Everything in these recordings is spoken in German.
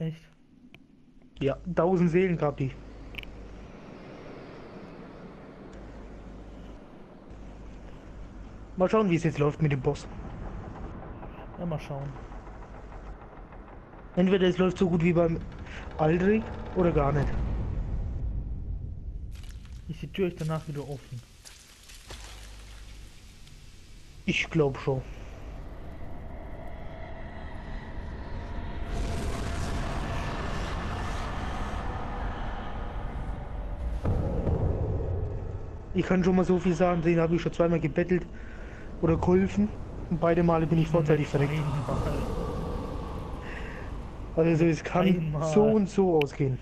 Echt? Ja, 1000 Seelen gab die. Mal schauen, wie es jetzt läuft mit dem Boss. Ja, mal schauen. Entweder es läuft so gut wie beim Aldrich oder gar nicht. Ist die Tür danach wieder offen? Ich glaube schon. Ich kann schon mal so viel sagen, den habe ich schon zweimal gebettelt oder geholfen und beide Male bin ich vorzeitig verreckt. Also es kann Einmal. so und so ausgehen.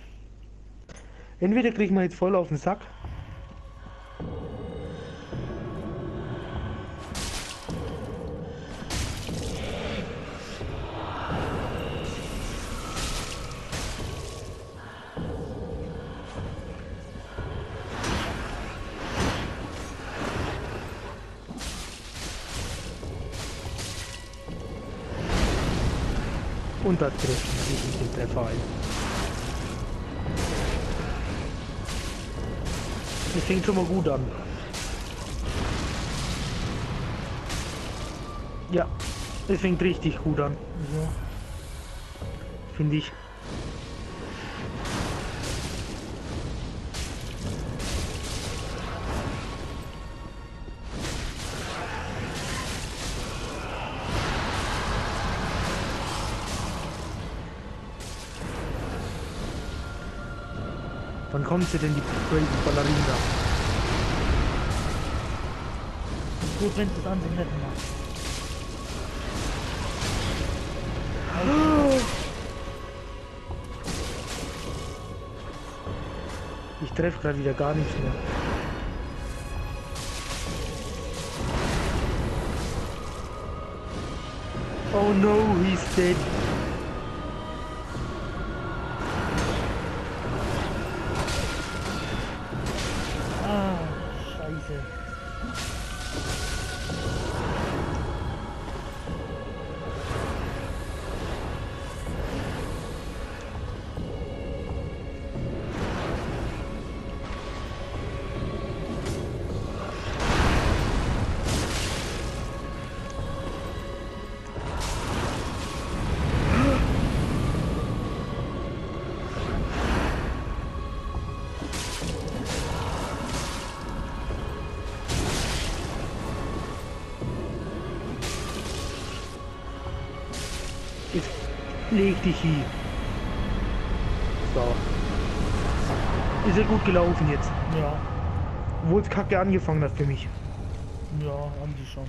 Entweder kriegen wir jetzt voll auf den Sack. Und das trifft natürlich den Treffer ein. Das fängt schon mal gut an. Ja, es fängt richtig gut an, So. finde ich. Wann kommt sie denn, die Ballerina? Ist gut, wenn es das an sich nicht macht. Ich treffe gerade wieder gar nichts mehr. Oh no, he's dead. 对 Jetzt leg dich hin. So. Ist ja gut gelaufen jetzt. Ja, Obwohl es kacke angefangen hat für mich. ja, haben die schon.